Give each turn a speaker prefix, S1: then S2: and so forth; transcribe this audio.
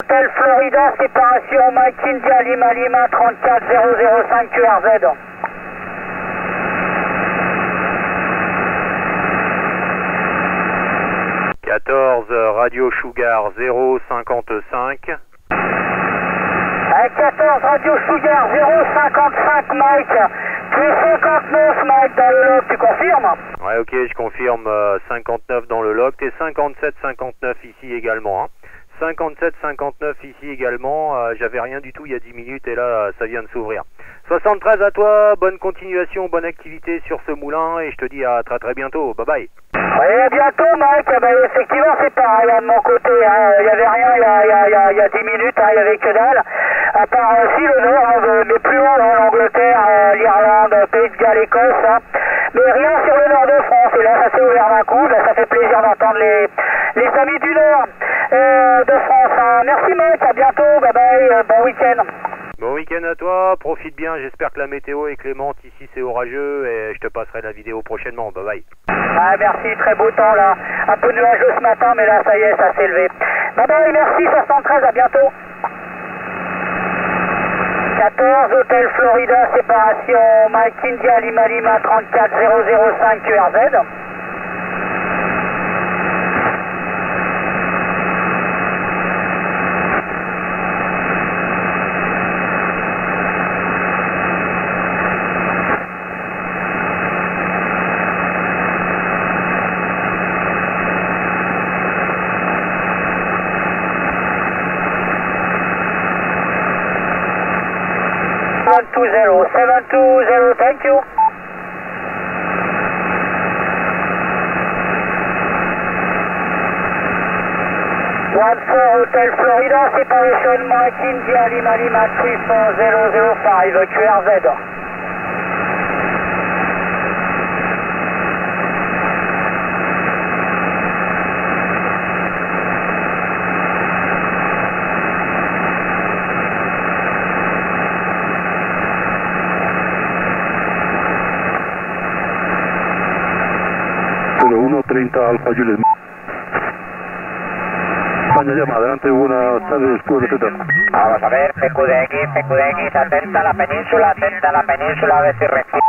S1: Hôtel Florida, séparation Mike India Lima Lima 34005 QRZ.
S2: 14 Radio Sugar 055.
S1: À 14 Radio Sugar 055 Mike. Tu es 59 Mike dans le log, tu confirmes?
S2: Ouais, ok, je confirme euh, 59 dans le log. T'es 57-59 ici également. Hein. 57-59 ici également. Euh, J'avais rien du tout il y a 10 minutes et là, euh, ça vient de s'ouvrir. 73 à toi, bonne continuation, bonne activité sur ce moulin et je te dis à très très bientôt. Bye bye.
S1: Oui, à bientôt Mike. Eh ben, effectivement, c'est pareil hein, de mon côté. hein. Il n'y avait rien il y a, il y a- il y a- il y a 10 minutes, hein, il n'y avait que dalle. À part aussi le nord, hein, mais plus haut, hein, l'Angleterre, euh, l'Irlande, Pays de Galles, Écosse. hein. Mais rien sur le nord de France. Et là, ça s'est ouvert d'un coup. Là, ça fait plaisir d'entendre les, les amis du nord euh, de France. hein. Merci Mike, à bientôt. Bye bye, euh, bon week-end.
S2: Bon week-end à toi, profite bien, j'espère que la météo est clémente, ici c'est orageux et je te passerai la vidéo prochainement, bye bye.
S1: Ah, merci, très beau temps là. Un peu nuageux ce matin, mais là, ça y est, ça s'est levé. Bye bye, merci, 73, à bientôt. 14, Hôtel Florida, séparation Mike India Lima Lima 34005 QRZ. One two zero seven two zero. Thank you. One four Hotel Florida, separation Mike India Lima Lima 34005 QRZ.
S3: Alfa Juliet. España llama, adelante, buenas tardes, QRZ.
S1: Vamos a ver, PQDX, PQDX, atenta a la península, atenta a la península, a ver si recibe.